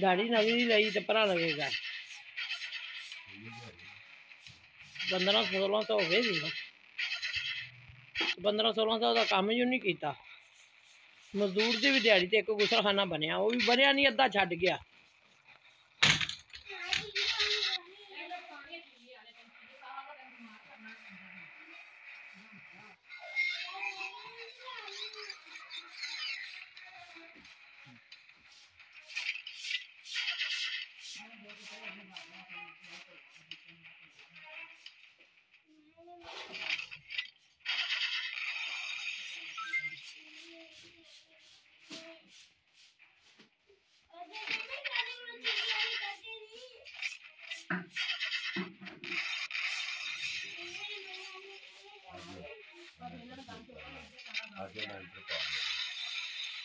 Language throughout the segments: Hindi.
ਦਾੜੀ ਨਵੀਂ ਦੀ ਲਈ ਤੇ ਭਰਾ ਲੱਗੇਗਾ 15 1600 ਹੋ ਗਏ ਸੀ 15 1600 ਦਾ ਕੰਮ ਹੀ ਉਹਨੇ ਕੀਤਾ। ਮਜ਼ਦੂਰ ਦੀ ਵੀ ਦਿਹਾੜੀ ਤੇ ਇੱਕ ਗੁਸਲਖਾਨਾ ਬਣਿਆ, ਉਹ ਵੀ ਬਣਿਆ ਨਹੀਂ, ਅੱਧਾ ਛੱਡ ਗਿਆ।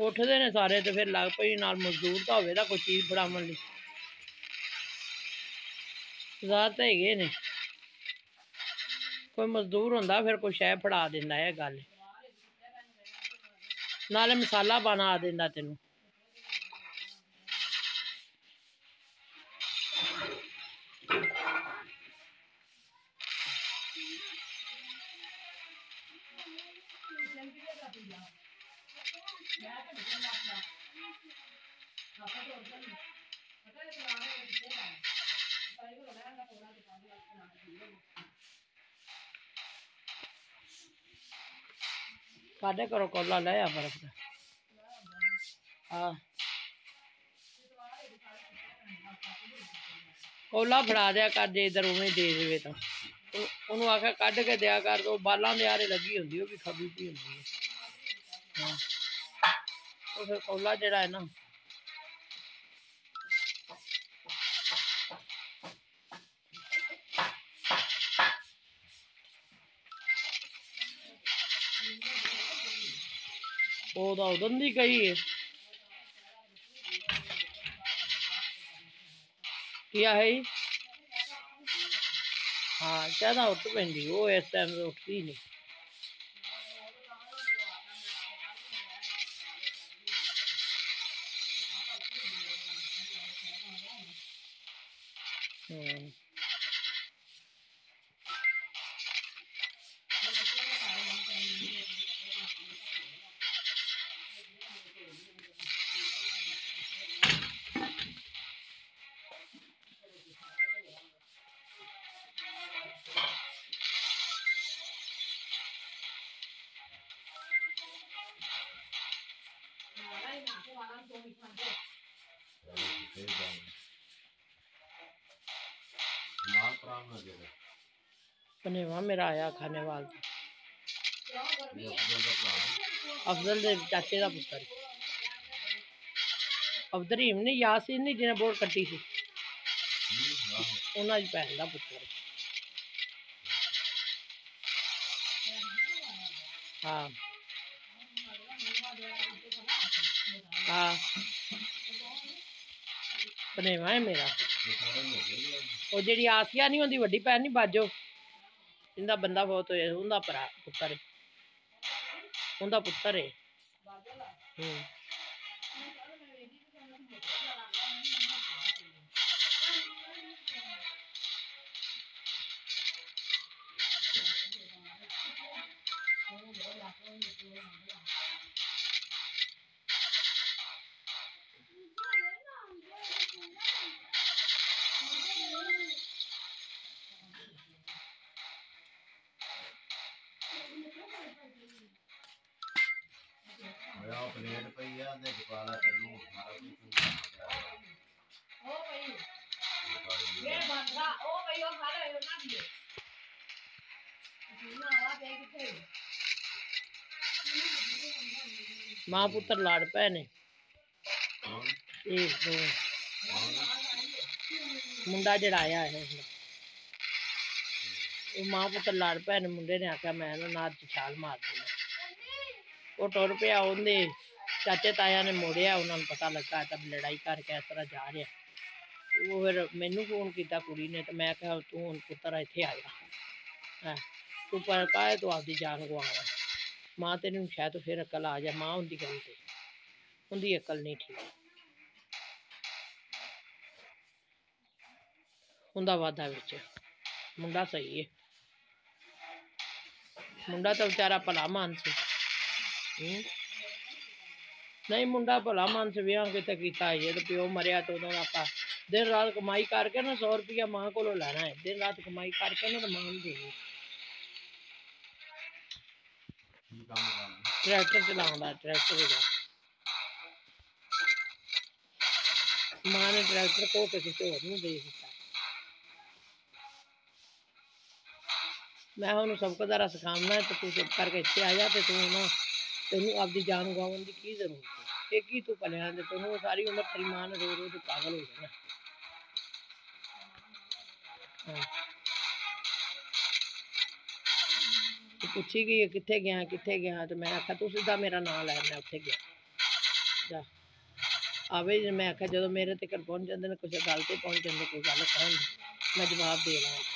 ਉੱਠਦੇ ਨੇ ਸਾਰੇ ਤੇ ਫਿਰ ਲੱਗ ਪਈ ਨਾਲ ਮਜ਼ਦੂਰ ਤਾਂ ਹੋਵੇ ਤਾਂ ਕੋਈ ਚੀਜ਼ ਫੜਾਉਣ ਲਈ। ਸਰਦਾਰ ਤਾਂ ਹੈਗੇ ਨੇ। ਕੋਈ ਮਜ਼ਦੂਰ ਹੁੰਦਾ ਫਿਰ ਕੋਈ ਸ਼ੈ ਫੜਾ ਦਿੰਦਾ, ਇਹ ਗੱਲ। ਨਾਲੇ ਮਸਾਲਾ ਬਣਾ ਦਿੰਦਾ ਤੈਨੂੰ। ਸਾਡੇ ਘਰੋਂ ਕੋਲਾ, ਲੈ ਆ ਬਰਫ ਦਾ। ਆ ਕੋਲਾ ਫੜਾ ਦਿਆ ਕਰ ਜੇ ਇਧਰ ਉਵੇਂ ਦੇ ਦੇਵੇ ਤਾਂ। ਉਹਨੂੰ ਆਖਿਆ ਕੱਢ ਕੇ ਦਿਆ ਕਰ ਉਹ ਬਾਲਾਂ ਦੇ ਆਰੇ ਲੱਗੀ ਹੁੰਦੀ ਉਹ ਵੀ ਖਬੀ ਪੀ ਹੁੰਦੀ ਹੈ ਹਾਂ। ਉਹ ਫਿਰ ਕੋਲਾ ਜਿਹੜਾ ਹੈ ਨਾ ಹೌದಾ ಅದೊಂದಿ ಕೈ क्या है हाँ ज्यादा उठ पी वो इस टाइम तो उठती नहीं हम्म अपने वहाँ मेरा आया खाने वाला। अफजल चाचे का पुत्र अफजल ही ने यासीन ने जिन्हें बोर्ड कट्टी थी उन्होंने भैन का पुत्र। हाँ। हाँ। पनेवा है मेरा। ਉਹ ਜਿਹੜੀ ਆਸੀਆ ਨਹੀਂ ਹੁੰਦੀ, ਵੱਡੀ ਭੈਣ ਨਹੀਂ ਬਾਜੋ। ਇਹਦਾ ਬੰਦਾ ਬਹੁਤ ਹੋਇਆ, ਉਹਦਾ ਭਰਾ, ਪੁੱਤਰ। ਹੈ ਉਹਦਾ ਪੁੱਤਰ ਹੈ ਹੂੰ। ਪਲੇਟ ਪਈ ਆ ਤੇ ਦੁਕਾਨਾ ਤੈਨੂੰ ਸਾਰਾ ਕੁਝ ਉਹ ਪਈ ਇਹ ਬੰਦਾ ਉਹ ਪਈ ਉਹ ਸਾਰੇ ਉਹਨਾਂ ਦੀ ਹੈ ਆ ਕਿੱਥੇ ਮਾਂ ਪੁੱਤਰ ਲਾੜ ਪਏ ਨੇ ਕੌਣ ਇਹ ਦੋ ਕੌਣ ਮੁੰਡਾ ਜਿਹੜਾ ਆਇਆ ਹੈ ਉਹ ਮਾਂ ਪੁੱਤ ਲੜ ਪਏ ਨੇ ਮੁੰਡੇ ਨੇ ਆਖਿਆ ਮੈਂ ਉਹ ਟੁਰ ਪਿਆ ਉਹਦੇ ਚਾਚੇ ਤਾਇਆ ਨੇ ਮੋੜਿਆ, ਉਹਨਾਂ ਨੂੰ ਪਤਾ ਲੱਗਾ ਤਾਂ ਲੜਾਈ ਕਰਕੇ ਇਸ ਤਰ੍ਹਾਂ ਜਾ ਰਿਹਾ। ਉਹ ਫਿਰ ਮੈਨੂੰ ਫੋਨ ਕੀਤਾ ਕੁੜੀ ਨੇ ਤੇ ਮੈਂ ਕਿਹਾ, ਤੂੰ ਹੁਣ ਪੁੱਤਰ ਇੱਥੇ ਆ ਜਾ। ਹੈਂ, ਤੂੰ ਪਰ ਕਾਹੇ ਤੂੰ ਆਪਦੀ ਜਾਨ ਗਵਾਇਆ ਮਾਂ ਤੈਨੂੰ ਸ਼ਾਇਦ ਫਿਰ ਅਕਲ ਆ ਜਾ ਮਾਂ ਹੁੰਦੀ ਗੱਲ ਤੇ। ਹੁੰਦੀ ਅਕਲ ਨਹੀਂ ਠੀਕ। ਹੁੰਦਾ ਵਾਦਾ ਵਿੱਚ। ਮੁੰਡਾ ਸਹੀ ਹੈ ਮੁੰਡਾ ਤਾਂ ਵਿਚਾਰਾ ਭਲਾ ਮਾਨਸ ਸੀ Hmm? नहीं, मुंडा भला मन से ब्याह कितने किया है जो तो प्यो मरिया तो उन्होंने आपा दिन रात कमाई करके ना सौ रुपया माँ को लैना है। दिन रात कमाई करके ना तो माँ दे ट्रैक्टर चला ट्रैक्टर माँ ने ट्रैक्टर को किसी और नहीं दे दिता मैं उन्होंने सबको जरा सिखा तो तू चुप करके इतने आ जा तो तू ना तेन आपकी जान गवान की की ज़रूरत है एक ही तू पलिया तेन सारी उम्र सलमान रो रो तू पागल हो जाना पूछी गई कितने गया कि गया तो मैं आख्या तू सीधा मेरा ना लै मैं उठे गया जा आवे मैं आख्या जो मेरे तक पहुँच जाते कुछ गलते पहुँच जाते कोई गल कह मैं जवाब दे रहा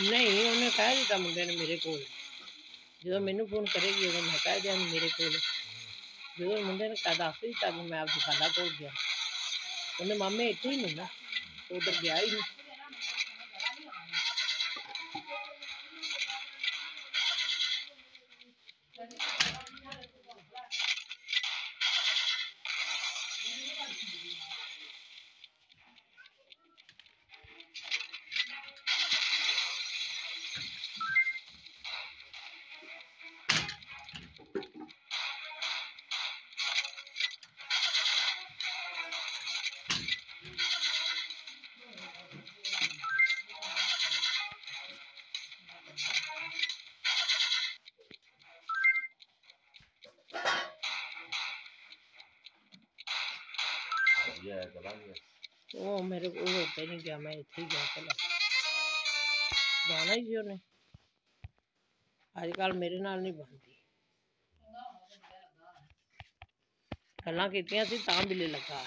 ਨਹੀਂ ਉਹਨੇ ਕਹਿ ਦਿੱਤਾ ਮੁੰਡੇ ਨੇ ਮੇਰੇ ਕੋਲ ਜਦੋਂ ਮੈਨੂੰ ਫੋਨ ਕਰੇਗੀ ਉਦੋਂ ਮੈਂ ਕਹਿ ਦਿਆਂ ਮੇਰੇ ਕੋਲ ਜਦੋਂ ਮੁੰਡੇ ਨੇ ਕਹਿ ਦੱਸ ਦਿੱਤਾ ਵੀ ਮੈਂ ਆਪਦੀ ਖਾਲਾ ਕੋਲ ਗਿਆ ਉਹਨੇ ਮਾਮੇ ਇੱਥੇ ਹੀ ਨਹੀਂ ਨਾ ਉਧਰ ਗਿਆ ਹੀ ਨਹੀਂ ਇਹ ਹੈ गया चला गया वो मेरे को, वो पे नहीं गया मैं इथे गया चला जाना ही क्यों नहीं? आजकल मेरे नाल नहीं बनती। गल्ला कीतियाँ सी, तां मिले लगा।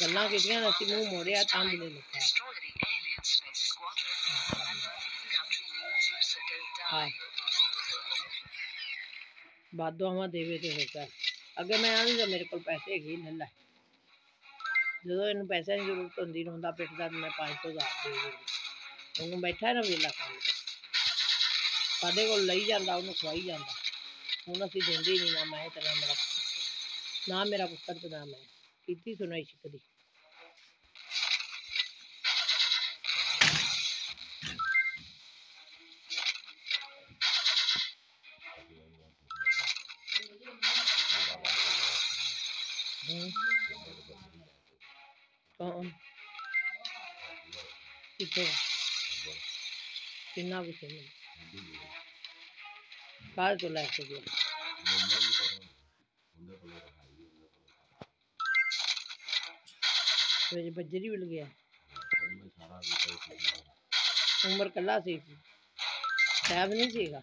गल्ला कीतियाँ ना सी मुँह मोड़या तां मिले लगा। हाय बाद दुआवा देवे ते होता अगर मैं आने मेरे को पैसे ही नहीं ला। ਜਦੋਂ ਇਹਨੂੰ ਪੈਸਿਆਂ ਦੀ ਜ਼ਰੂਰਤ ਹੁੰਦੀ ਨੂੰ ਹੁੰਦਾ ਪਿੱਟਦਾ ਮੈਂ 500 ਦਾ ਦੇ ਦਿੰਦੀ। ਉਹਨੂੰ ਬੈਠਾ ਨਾ ਵੇਲਾ ਕੰਮ ਤੇ। ਸਾਡੇ ਕੋਲ ਲਈ ਜਾਂਦਾ, ਉਹਨੂੰ ਖਵਾਈ ਜਾਂਦਾ। ਹੁਣ ਅਸੀਂ ਦਿੰਦੇ ਹੀ ਨਹੀਂ ਨਾ ਮੈਂ ਤੇ ਨਾ ਮੇਰਾ ਨਾ ਮੇਰਾ ਪੁੱਤਰ ਤੇ ਨਾ ਮੈਂ। ਕੀਤੀ ਸੁਣਾਈ ਸਿੱਕਦੀ भी कार तो गया बजरी मिल गया उम्र कला सीखी टाइम नहीं सीखा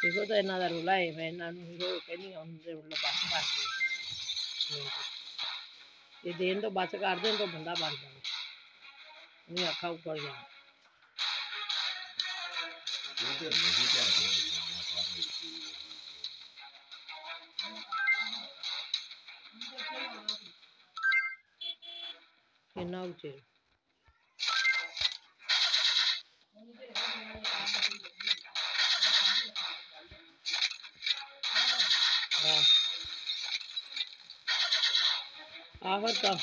Eso te nada lo live, eh, nada no yo que ni onde lo paso paso. ये देन तो बस कर दें तो बंदा बन जाए नहीं अखा ऊपर जाए ਕਿੰਨਾ ਉੱਚੇ ਹਾਂ। ਆਹਰ ਤਾਂ।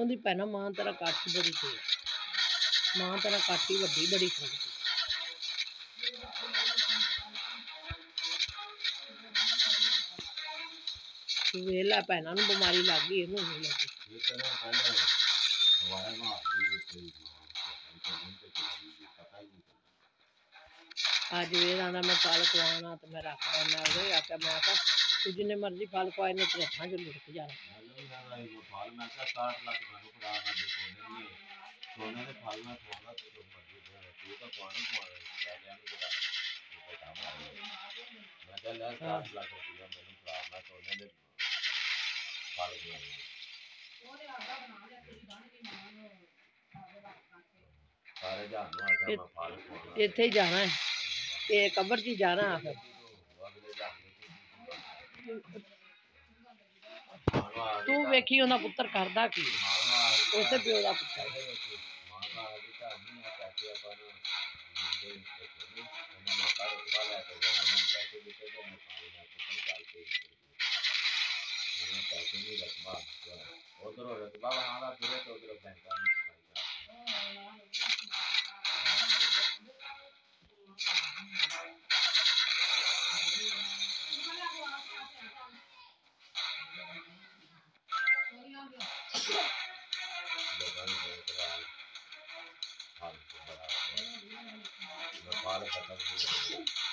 ਉਹਦੀ ਭੈਣਾ, ਮਾਂ ਤੇਰਾ ਕੱਟ ਬੜੀ ਤੇ ਮਾਂ ਤੇਰਾ ਕੱਟ ਹੀ ਵੱਡੀ, ਬੜੀ ਸਕਦੀ ਤੂੰ ਵੇਖ ਭੈਣਾਂ ਨੂੰ ਬਿਮਾਰੀ ਲੱਗ ਗਈ, ਇਹਨੂੰ ਨਹੀਂ ਲੱਗੀ ਇਹ ਤਰ੍ਹਾਂ ਪਹਿਲਾਂ ਦਵਾਈ ਮਾਰ ਦੀ ਤੇ ਪਤਾ ਹੀ ਨਹੀਂ ਅੱਜ ਵੇਰ ਆਂਦਾ ਮੈਂ ਫਲ ਖਵਾਉਣਾ ਤੇ ਮੈਂ ਰੱਖਦਾ ਮੈਂ ਉਹਦੇ ਆਖਿਆ ਮੈਂ ਕਿਹਾ ਤੂੰ ਜਿੰਨੇ ਮਰਜ਼ੀ ਫਲ ਖਵਾਏ ਨੇ ਤੇਰੇ ਹੱਥਾਂ 'ਚ ਲੁੜਕ ਜਾਣਾ ਮੈਨੂੰ ਨਾ ਨਾ ਇਹ ਫਲ ਮੈਂ ਕਿਹਾ 60 ਲੱਖ ਮੈਨੂੰ ਫੜਾ ਨਾ ਦੇ ਸੋਨੇ ਦੀ ਸੋਨੇ ਦੇ ਫਲ ਮੈਂ ਖਵਾਉਂਦਾ ਤੇ ਜੋ ਮਰਜ਼ੀ ਦੇ ਤੂੰ ਤਾਂ ਪਾਣੀ ਖਵਾਇਆ ਸਾਰਿਆਂ ਨੂੰ ਜਿਹੜਾ ਉਹ ਤਾਂ ਕੰਮ ਆ ਮੈਂ ਕਿਹਾ ਲੈ 60 ਲੱਖ ਰੁਪਇਆ ਮੈਨੂੰ ਫੜਾ ਮੈਂ ਸੋਨੇ ਦੇ ਫਲ ਖਵਾਉਂਦਾ ਸਾਰੇ ਜਾਨ ਨੂੰ ਆ ਕੇ ਮੈਂ ਫਲ ਖਵਾਉਣਾ ਇੱਥੇ ਹੀ ਜਾਣਾ ਹੈ ਇਹ ਕਬਰ 'ਚ ਹੀ ਜਾਣਾ ਆ ਫਿਰ ਅਗਲੇ ਜਾਨ ਨੂੰ ਤੂੰ ਵੇਖੀ ਉਹਦਾ ਪੁੱਤਰ ਕਰਦਾ ਕੀ ਉਸੇ ਪਿਓ ਦਾ ਪੁੱਤਰ ਉਧਰੋਂ में पैकेजी रकबा उधरों रकबा बनाना फिर तो उधरों बैंकानी सफ़ाई का फाल खत्म हो गया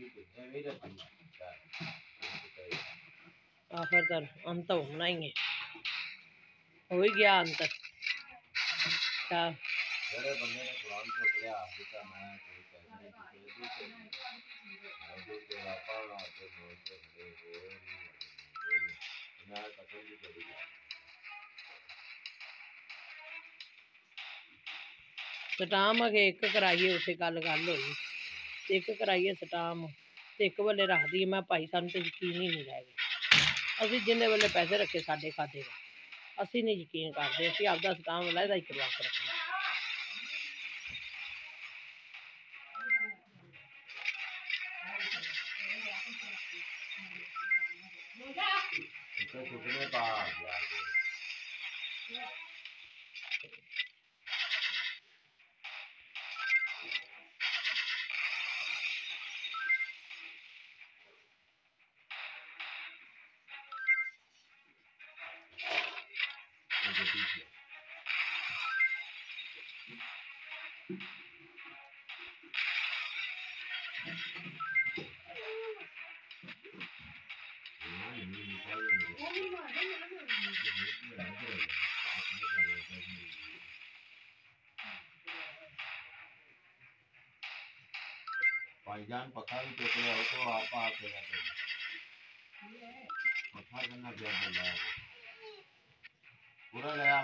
ਕੁਕੀ ਕਿੰਨੇ ਵੀ ਰੱਖੀ ਆ ਫਿਰ ਤਾਂ ਅੰਤ ਹੋਣਾ ਹੀ ਹੈ ਹੋ ਹੀ ਗਿਆ ਅੰਤ ਤਾਂ ਜਿਹੜੇ ਬੰਦੇ ਨੇ ਕੁਰਾਨ ਚੁੱਕ ਲਿਆ ਦਿੱਤਾ ਮੈਂ ਕੋਈ ਪੈਸੇ ਨਹੀਂ ਦਿੱਤੇ ਉਹਦੇ ਤੇ ਆਪਾਂ ਨਾ ਤੇ ਮੋੜ ਤੇ ਖੜੇ ਹੋਏ ਨਾ ਕਤਲ ਦੀ ਕਰੀ ਸਟਾਮ ਅਗੇ ਇੱਕ ਕਰਾਈਏ ਉੱਥੇ ਗੱਲ ਗੱਲ ਹੋਈ ਤੇ ਇੱਕ ਕਰਾਈਏ ਸਟਾਮ ਤੇ ਇੱਕ ਵੇਲੇ ਰੱਖ ਦਈਏ ਮੈਂ ਭਾਈ ਸਾਨੂੰ ਤੇ ਯਕੀਨ ਹੀ ਨਹੀਂ ਰਹਿ ਗਿਆ ਅਸੀਂ ਜਿੰਨੇ ਵੇਲੇ ਪੈਸੇ ਰੱਖੇ ਸਾਡੇ ਖਾਤੇ 'ਚ ਅਸੀਂ ਨਹੀਂ ਯਕੀਨ ਕਰਦੇ ਅਸੀਂ ਆਪਦਾ ਸਟਾਮ ਲੈਦਾ ਹੀ ਕਰਵਾ ਕੇ ਰੱਖਣਾ ਇੱਥੇ ਭਾਈजान पखा भी लिया हो तो आप आके रहते पखा करना क्या बोल रहा है? पूरा गया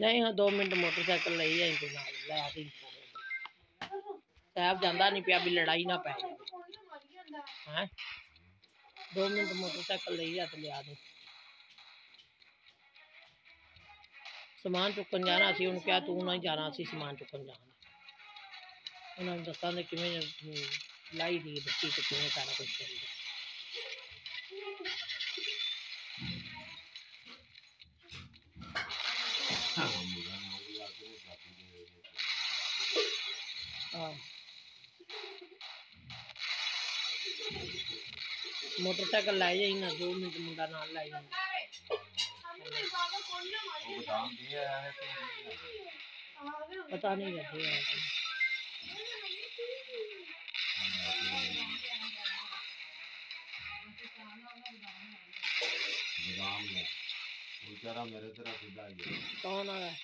जाए हाँ दो मिनट मोटरसाइकिल ले जाए ला दी साहब जाना नहीं पिया भी लड़ाई ना पै जाए। दो मिनट मोटरसाइकिल ले जाते तो ले आ आते समान चुकन जाना सी उन्होंने कहा तू ना ही जाना सी समान चुकन जाना। उन्होंने दसा ने कि हम्म, लाई दी बच्ची तो कि सारा कुछ कर हाँ।, हाँ। मोटरसाइकिल लाई जाए ना दो मिनट मुंडा ना लाई जाए पता नहीं रहते गोदाम में बेचारा मेरे तरह सीधा ही। कौन आ रहा है